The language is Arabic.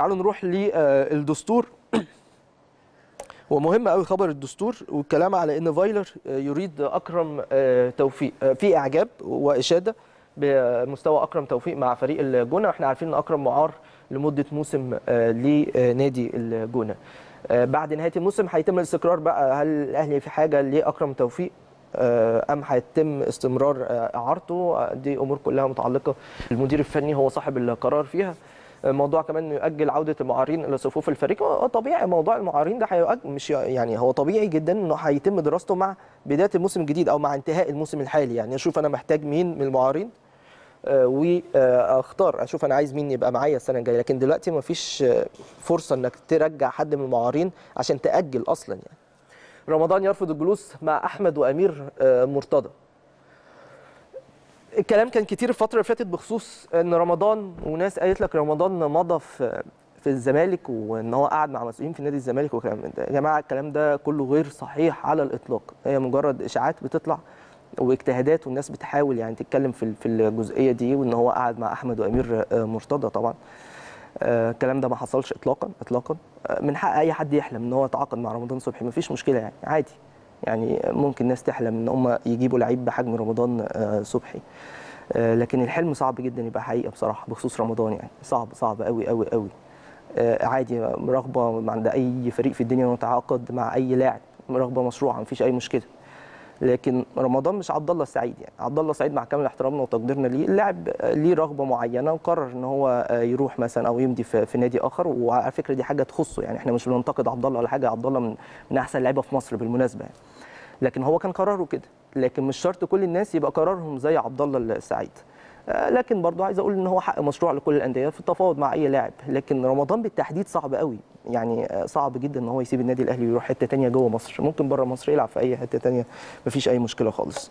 تعالوا نروح للدستور ومهم قوي خبر الدستور والكلام على إن فايلر يريد أكرم توفيق في إعجاب وإشادة بمستوى أكرم توفيق مع فريق الجونة. وإحنا عارفين إن أكرم معار لمدة موسم لنادي الجونة. بعد نهاية الموسم هيتم الاستقرار بقى. هل الأهلي في حاجة لأكرم توفيق؟ أم هيتم استمرار اعارته دي أمور كلها متعلقة المدير الفني هو صاحب القرار فيها. موضوع كمان إنه يؤجل عودة المعارين إلى صفوف الفريق. طبيعي موضوع المعارين ده هيؤجل مش يعني هو طبيعي جدا إنه هيتم دراسته مع بداية الموسم الجديد أو مع انتهاء الموسم الحالي. يعني أشوف أنا محتاج مين من المعارين واختار أشوف أنا عايز مين يبقى معايا السنة الجاية. لكن دلوقتي ما فيش فرصة إنك ترجع حد من المعارين عشان تأجل أصلا يعني. رمضان يرفض الجلوس مع أحمد وأمير مرتضى. الكلام كان كتير الفترة اللي فاتت بخصوص إن رمضان وناس قالت لك رمضان مضى في في الزمالك وإن هو قعد مع مسؤولين في نادي الزمالك وكلام من ده. يا جماعة الكلام ده كله غير صحيح على الإطلاق. هي مجرد إشاعات بتطلع واجتهادات والناس بتحاول يعني تتكلم في في الجزئية دي وإن هو قعد مع أحمد وأمير مرتضى طبعا. الكلام ده ما حصلش اطلاقا اطلاقا. من حق أي حد يحلم إن هو يتعاقد مع رمضان صبحي ما فيش مشكلة يعني عادي. يعني ممكن ناس تحلم إن هم يجيبوا لعيب بحجم رمضان صبحي. لكن الحلم صعب جدا يبقى حقيقة بصراحة بخصوص رمضان يعني. صعب صعب قوي قوي قوي عادي رغبة عند أي فريق في الدنيا انه يتعاقد مع أي لاعب رغبة مشروعه مفيش أي مشكلة. لكن رمضان مش عبد الله السعيد يعني. عبد الله السعيد مع كامل احترامنا وتقديرنا ليه اللاعب ليه رغبة معينة وقرر إن هو يروح مثلا أو يمضي في, في نادي آخر. وعلى فكرة دي حاجة تخصه يعني. إحنا مش بننتقد عبد الله ولا حاجة. عبد الله من من أحسن لعيبة في مصر بالمناسبة يعني. لكن هو كان قراره كده. لكن مش شرط كل الناس يبقى قرارهم زي عبد الله السعيد لكن برضه عايز أقول إن هو حق مشروع لكل الأندية في التفاوض مع أي لاعب. لكن رمضان بالتحديد صعب قوي. يعني صعب جدا إن هو يسيب النادي الأهلي ويروح حتة ثانية جوه مصر. ممكن بره مصر يلعب في أي حتة ثانية مفيش أي مشكلة خالص.